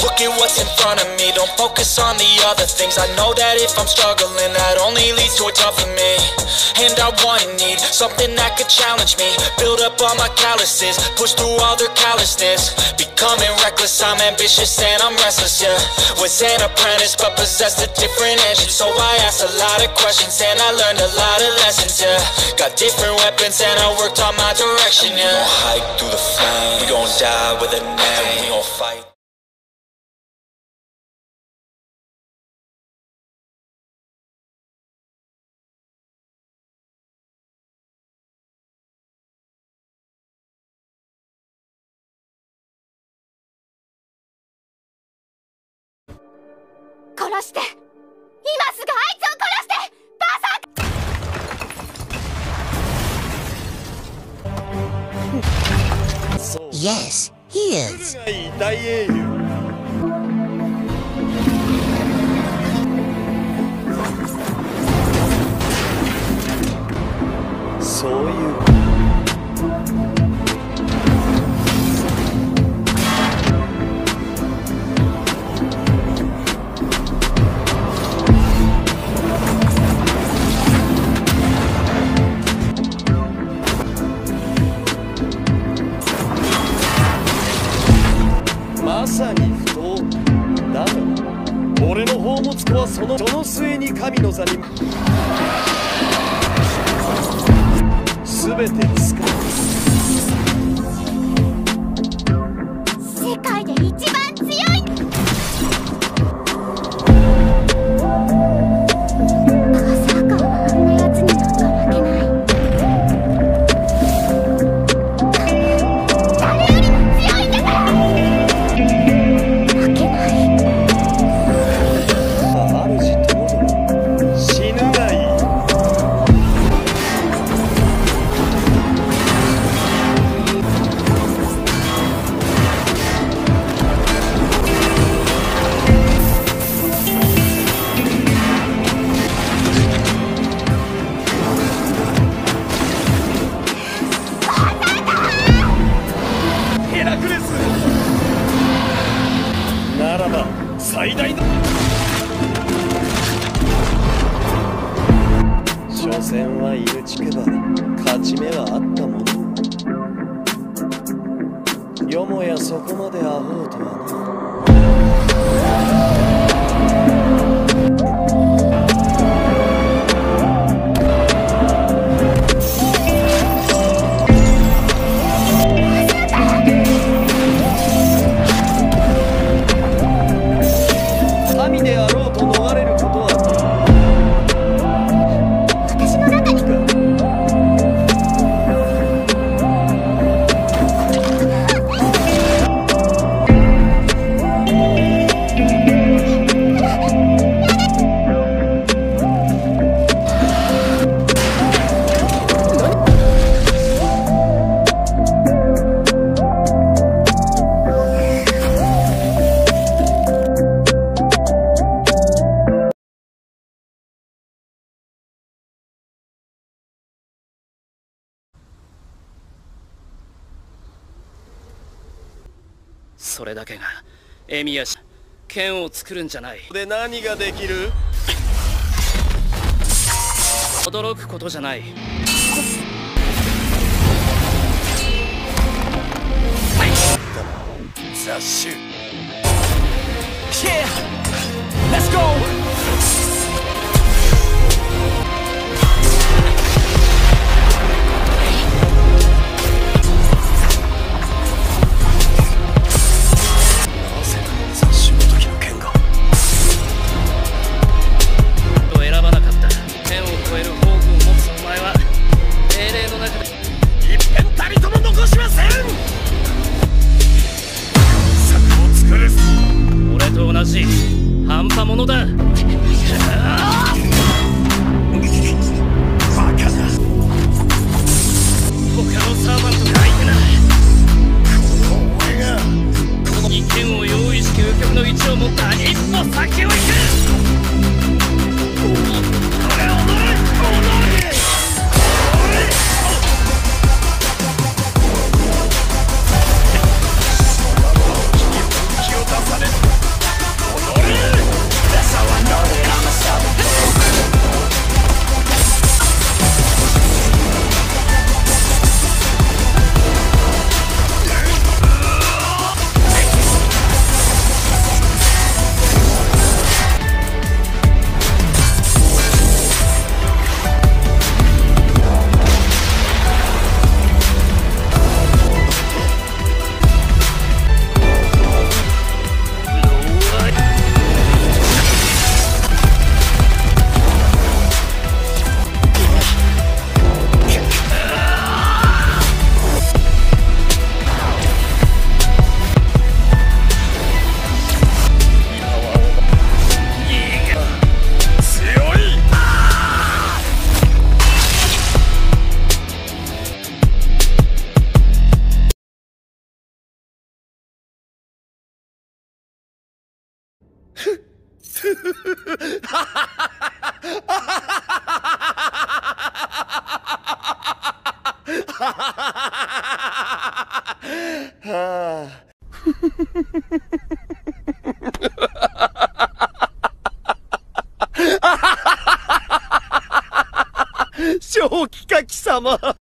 Look at what's in front of me, don't focus on the other things. I know that if I'm struggling, that only leads to a tougher me. And I want and need something that could challenge me. Build up all my calluses, push through all their callousness. Becoming reckless, I'm ambitious and I'm restless, yeah. Was an apprentice but possessed a different engine. So I asked a lot of questions and I learned a lot of lessons, yeah. Got different weapons and I worked on my direction, yeah. We gon' hike through the flames, we gon' die with a name We gon' fight 殺して今すぐあいつを殺してバサ Yes, he is. そういうそのその末に神の座に。全て使う。世界で一番最大の。所詮は犬ちけば勝ち目はあったもの。よもやそこまでアホうとはな。それだけがエミヤ氏剣を作るんじゃない。で何ができる？驚くことじゃない。雑種 Let's go! 半端者だ。バカだ他のサーバントが相手だ。俺がこの人間を用意し究極の位置を持った。一歩。正気か貴様。